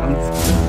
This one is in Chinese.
감 사.